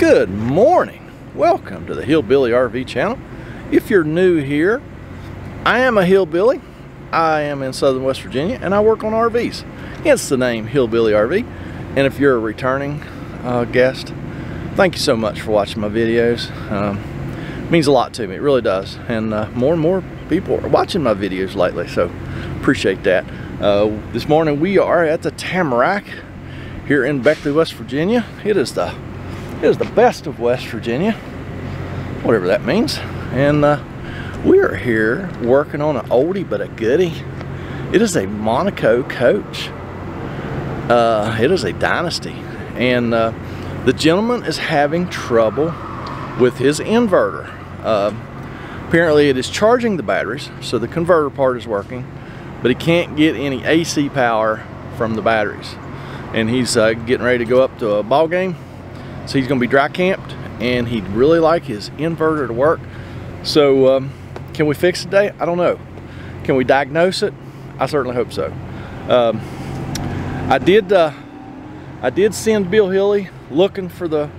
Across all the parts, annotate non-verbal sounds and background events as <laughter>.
Good morning. Welcome to the Hillbilly RV channel. If you're new here, I am a hillbilly. I am in southern West Virginia and I work on RVs. Hence the name Hillbilly RV. And if you're a returning uh, guest, thank you so much for watching my videos. Um, means a lot to me, it really does. And uh, more and more people are watching my videos lately, so appreciate that. Uh, this morning we are at the Tamarack here in Beckley, West Virginia. It is the is the best of West Virginia, whatever that means. And uh, we are here working on an oldie but a goodie. It is a Monaco coach. Uh, it is a Dynasty. And uh, the gentleman is having trouble with his inverter. Uh, apparently it is charging the batteries, so the converter part is working, but he can't get any AC power from the batteries and he's uh, getting ready to go up to a ball game. So he's gonna be dry camped and he'd really like his inverter to work. So um, can we fix it today? I don't know. Can we diagnose it? I certainly hope so. Um, I did uh, I did send Bill Hilly looking for the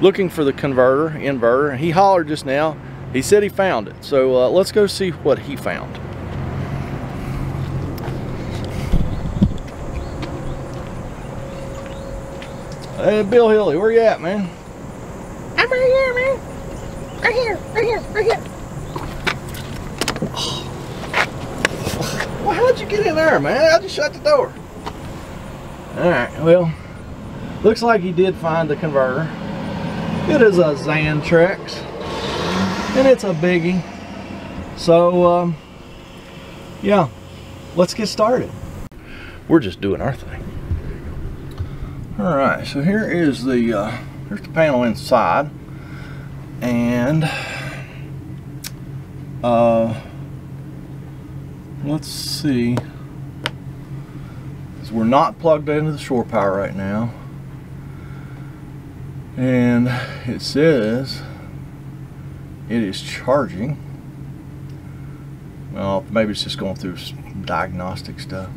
looking for the converter, inverter. He hollered just now. He said he found it. So uh, let's go see what he found. Hey, Bill Hilly, where you at, man? I'm right here, man. Right here, right here, right here. Well, how'd you get in there, man? I just shut the door. All right, well, looks like he did find the converter. It is a Xantrex, and it's a biggie. So, um, yeah, let's get started. We're just doing our thing. All right, so here is the uh, here's the panel inside, and uh, let's see. So we're not plugged into the shore power right now, and it says it is charging. Well, maybe it's just going through diagnostic stuff.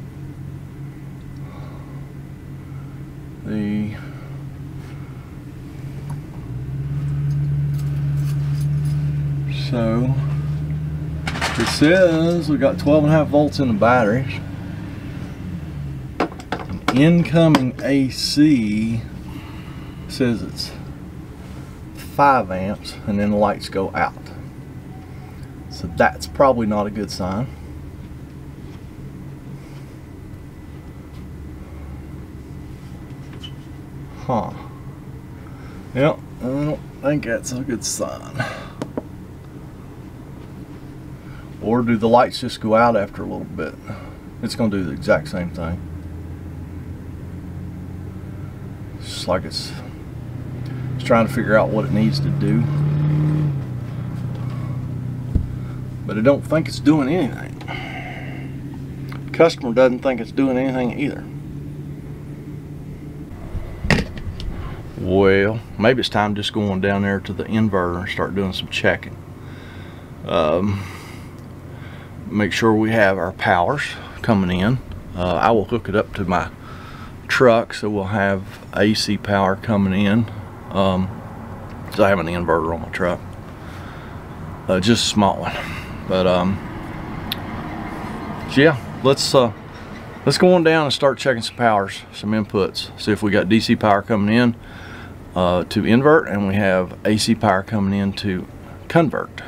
The so it says we got 12 and a half volts in the batteries incoming AC says it's 5 amps and then the lights go out. So that's probably not a good sign Huh. Yep, I don't think that's a good sign. Or do the lights just go out after a little bit? It's going to do the exact same thing. It's just like it's, it's trying to figure out what it needs to do. But I don't think it's doing anything. Customer doesn't think it's doing anything either. Well, maybe it's time just going down there to the inverter and start doing some checking. Um, make sure we have our powers coming in. Uh, I will hook it up to my truck so we'll have AC power coming in. Um, so I have an inverter on my truck. Uh, just a small one. But um, yeah, let's uh, let's go on down and start checking some powers, some inputs. See if we got DC power coming in uh, to invert and we have AC power coming in to convert.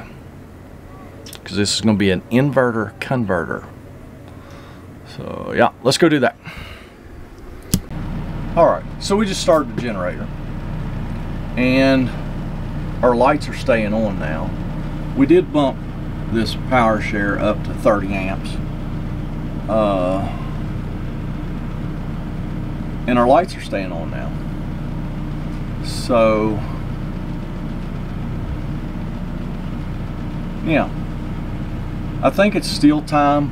Because this is going to be an inverter converter. So yeah let's go do that. Alright so we just started the generator. And our lights are staying on now. We did bump this power share up to 30 amps. Uh, and our lights are staying on now so, yeah, I think it's still time.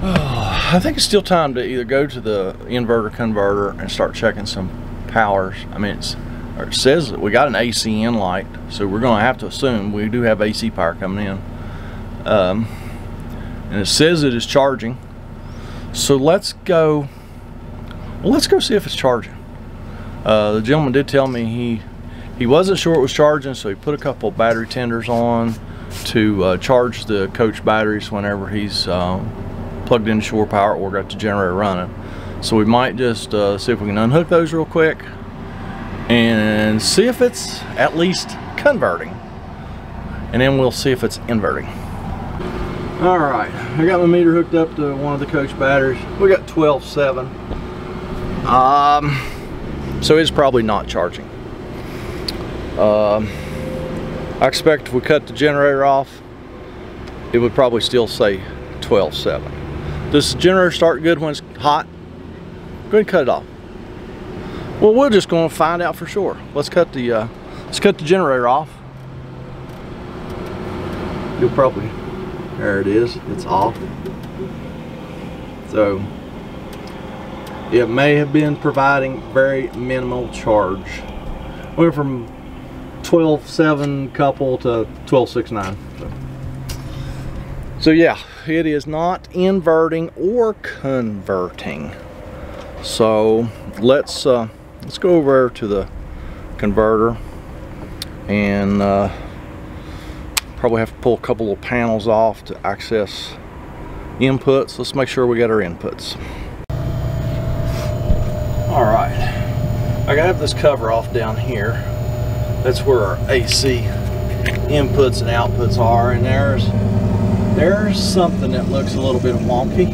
<sighs> I think it's still time to either go to the inverter converter and start checking some powers. I mean, it says we got an AC in light, so we're going to have to assume we do have AC power coming in. Um, and it says it is charging. So let's go, well, let's go see if it's charging. Uh, the gentleman did tell me he he wasn't sure it was charging, so he put a couple battery tenders on to uh, charge the coach batteries whenever he's um, plugged into shore power or got the generator running. So we might just uh, see if we can unhook those real quick and see if it's at least converting. And then we'll see if it's inverting. All right, I got my meter hooked up to one of the coach batteries. We got 12.7. Um, so it's probably not charging. Um, I expect if we cut the generator off, it would probably still say 12.7. Does the generator start good when it's hot? Go ahead and cut it off. Well, we're just going to find out for sure. Let's cut the uh, let's cut the generator off. You'll probably there it is. It's off. So it may have been providing very minimal charge. Went from 12.7 couple to 12.69. So. so yeah, it is not inverting or converting. So let's uh, let's go over to the converter and uh, probably have to pull a couple of panels off to access inputs. Let's make sure we got our inputs. All right, I have this cover off down here. That's where our AC inputs and outputs are and there's there's something that looks a little bit wonky.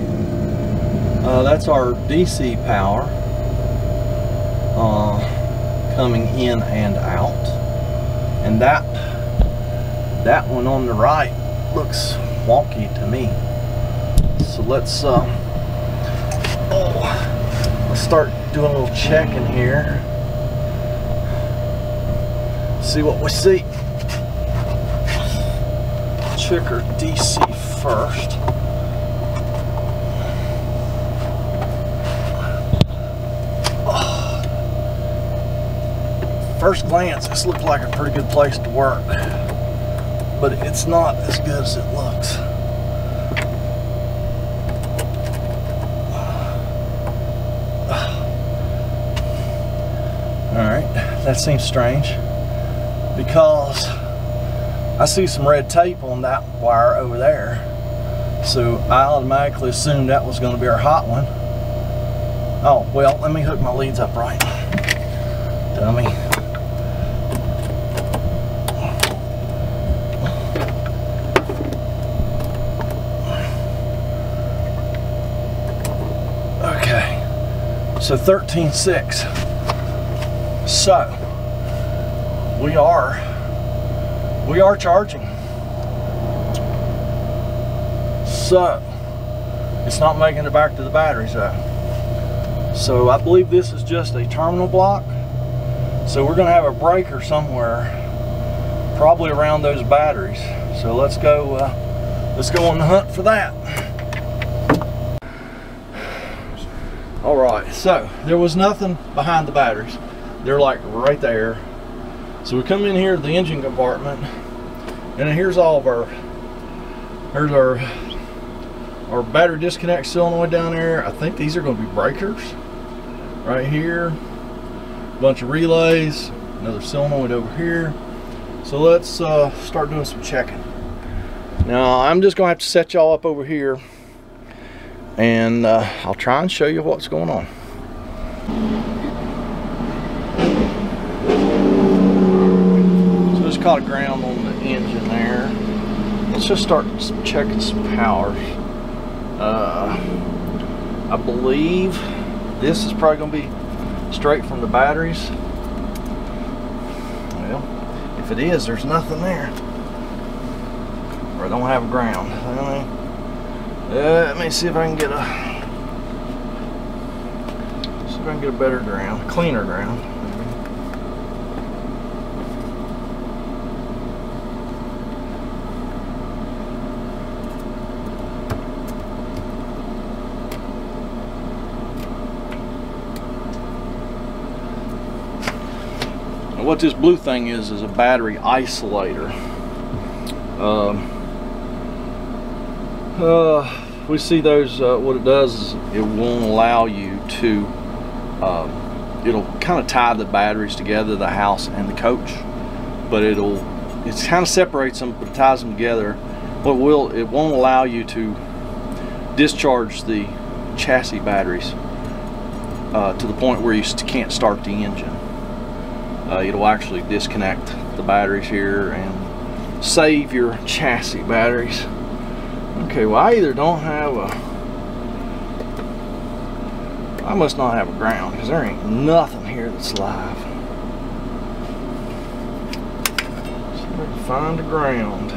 Uh, that's our DC power uh, coming in and out. And that that one on the right looks wonky to me. So let's uh, oh, let's start doing a little checking here see what we see. Check our DC first. First glance, this looks like a pretty good place to work, but it's not as good as it looks. All right, that seems strange because I see some red tape on that wire over there. So I automatically assumed that was going to be our hot one. Oh, well, let me hook my leads up right. Dummy. Okay, so 13.6. So, we are we are charging. So it's not making it back to the batteries though so I believe this is just a terminal block. So we're gonna have a breaker somewhere probably around those batteries. So let's go uh, let's go on the hunt for that. All right so there was nothing behind the batteries they're like right there so we come in here to the engine compartment, and here's all of our, here's our, our battery disconnect solenoid down there. I think these are going to be breakers right here. Bunch of relays, another solenoid over here. So let's uh, start doing some checking. Now I'm just going to have to set y'all up over here and uh, I'll try and show you what's going on. Caught a ground on the engine there. Let's just start checking some powers. Uh, I believe this is probably going to be straight from the batteries. Well, if it is, there's nothing there. Or I don't have ground. Uh, let me see if I can get a see if I can get a better ground, cleaner ground. What this blue thing is is a battery isolator. Um, uh, we see those, uh, what it does is it won't allow you to um, it'll kind of tie the batteries together, the house and the coach. But it'll it kind of separates them, but ties them together. But will it won't allow you to discharge the chassis batteries uh, to the point where you can't start the engine. Uh, it'll actually disconnect the batteries here and save your chassis batteries. Okay, well I either don't have a I must not have a ground because there ain't nothing here that's live. So find a ground.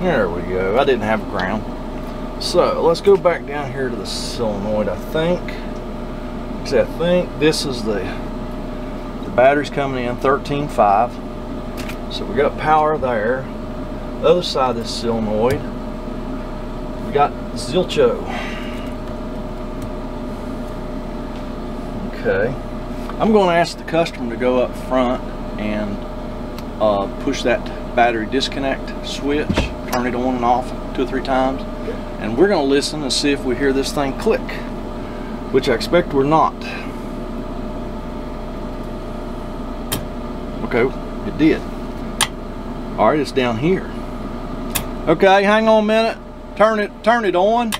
There we go. I didn't have ground. So let's go back down here to the solenoid. I think, I think this is the the battery's coming in 13.5. So we got power there. The other side of this solenoid, we got Zilcho. Okay. I'm going to ask the customer to go up front and uh, push that battery disconnect switch, turn it on and off two or three times. And we're going to listen and see if we hear this thing click which I expect we're not. Okay it did. Alright it's down here. Okay hang on a minute. Turn it turn it on.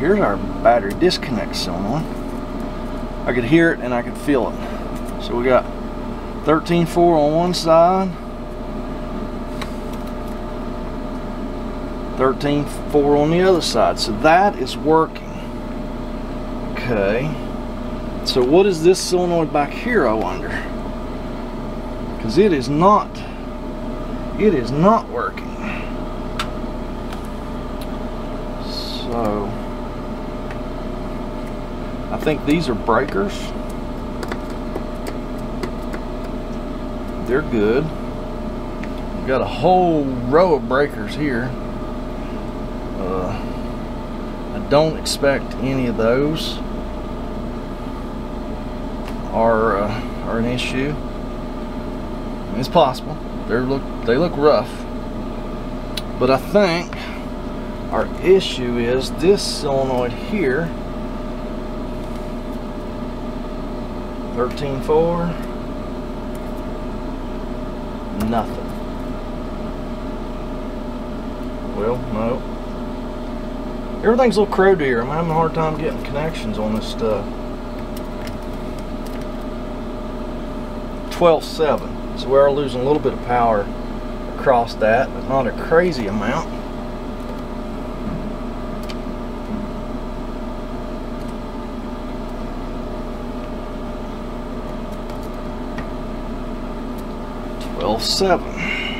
Here's our battery disconnect someone. I could hear it and I could feel it. So we got 13.4 on one side 13.4 on the other side. So that is working. Okay. So what is this solenoid back here, I wonder? Because it is not, it is not working. So, I think these are breakers. They're good. We've got a whole row of breakers here. Uh, I don't expect any of those are uh, are an issue. It's possible. They look they look rough, but I think our issue is this solenoid here. 13.4 nothing well no Everything's a little crowded here. I'm having a hard time getting connections on this uh, stuff. 12.7. So we are losing a little bit of power across that, but not a crazy amount. Twelve seven.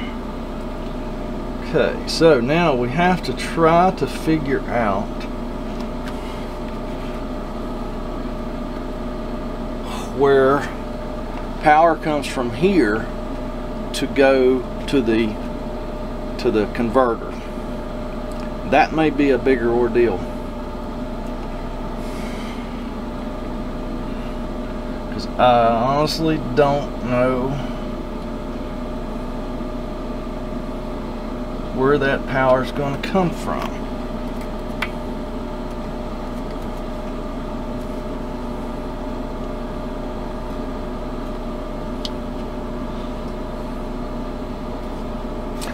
Okay, so now we have to try to figure out where power comes from here to go to the to the converter. That may be a bigger ordeal. Because I honestly don't know where that power is going to come from.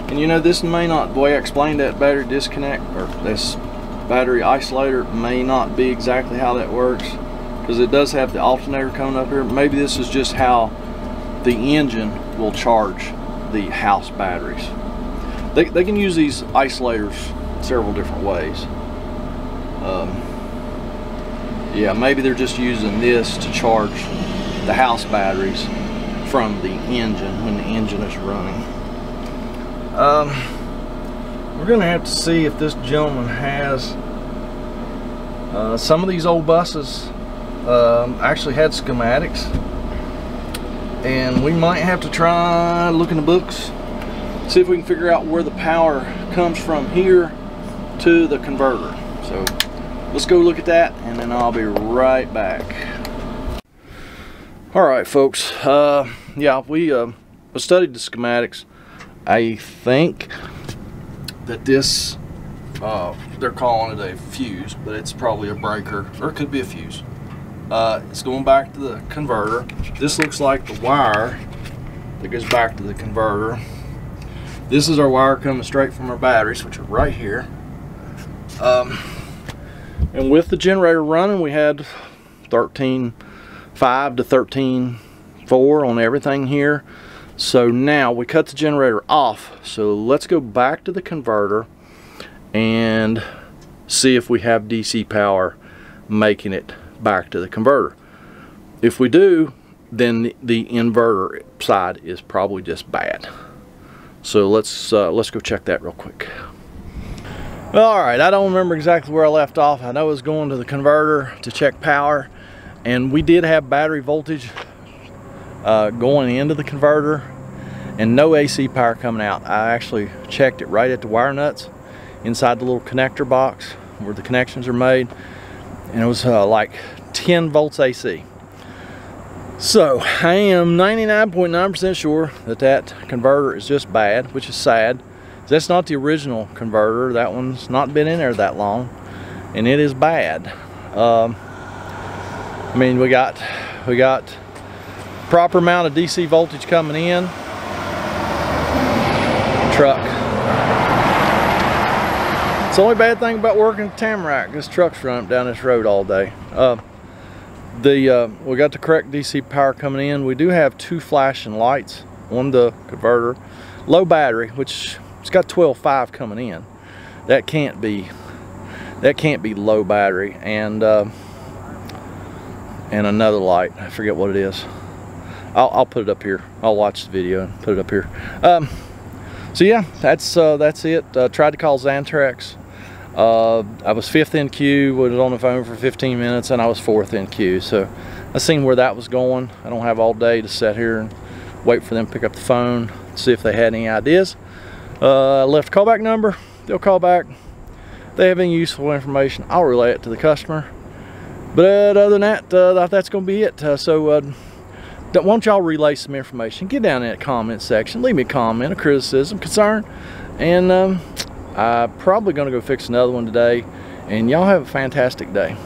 And you know, this may not, I explained that battery disconnect, or this battery isolator may not be exactly how that works, because it does have the alternator coming up here. Maybe this is just how the engine will charge the house batteries. They, they can use these isolators several different ways. Um, yeah, maybe they're just using this to charge the house batteries from the engine when the engine is running. Um, we're going to have to see if this gentleman has uh, some of these old buses um, actually had schematics and we might have to try looking the books see if we can figure out where the power comes from here to the converter. So let's go look at that and then I'll be right back. All right, folks. Uh, yeah, we uh, studied the schematics. I think that this, uh, they're calling it a fuse, but it's probably a breaker, or it could be a fuse. Uh, it's going back to the converter. This looks like the wire that goes back to the converter. This is our wire coming straight from our batteries, which are right here. Um, and with the generator running, we had 13.5 to 13.4 on everything here. So now we cut the generator off. So let's go back to the converter and see if we have DC power making it back to the converter. If we do, then the inverter side is probably just bad. So let's uh, let's go check that real quick. All right, I don't remember exactly where I left off. I know I was going to the converter to check power, and we did have battery voltage uh, going into the converter and no AC power coming out. I actually checked it right at the wire nuts inside the little connector box where the connections are made, and it was uh, like 10 volts AC. So I am 99.9% sure that that converter is just bad, which is sad. That's not the original converter. That one's not been in there that long, and it is bad. Um, I mean, we got we got proper amount of DC voltage coming in. Truck. It's the only bad thing about working Tamarack. This truck's running down this road all day. Uh, the uh, we got the correct DC power coming in. We do have two flashing lights on the converter. Low battery, which it's got 12.5 coming in. That can't be that can't be low battery and uh, and another light. I forget what it is. I'll, I'll, put it up here. I'll watch the video and put it up here. Um, so yeah, that's uh, that's it. Uh, tried to call Xantrex. Uh, I was fifth in queue, was on the phone for 15 minutes, and I was fourth in queue. So I seen where that was going. I don't have all day to sit here and wait for them to pick up the phone, see if they had any ideas. Uh, left callback number. They'll call back. They have any useful information, I'll relay it to the customer. But other than that, uh, that's going to be it. Uh, so uh, won't y'all relay some information? Get down in that comment section. Leave me a comment, a criticism, concern. And um, I'm probably going to go fix another one today. And y'all have a fantastic day.